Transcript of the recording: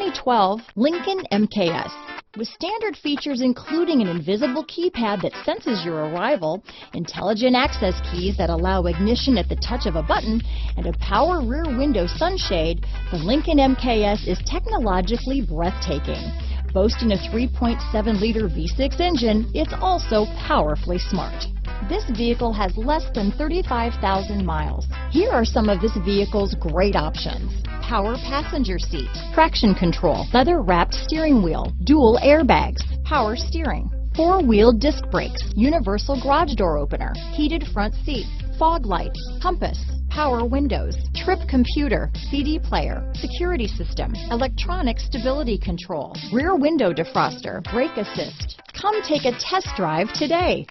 2012 Lincoln MKS. With standard features including an invisible keypad that senses your arrival, intelligent access keys that allow ignition at the touch of a button, and a power rear window sunshade, the Lincoln MKS is technologically breathtaking. Boasting a 3.7-liter V6 engine, it's also powerfully smart. This vehicle has less than 35,000 miles. Here are some of this vehicle's great options. Power passenger seat, traction control, leather wrapped steering wheel, dual airbags, power steering, four-wheel disc brakes, universal garage door opener, heated front seats, fog lights, compass, power windows, trip computer, CD player, security system, electronic stability control, rear window defroster, brake assist. Come take a test drive today.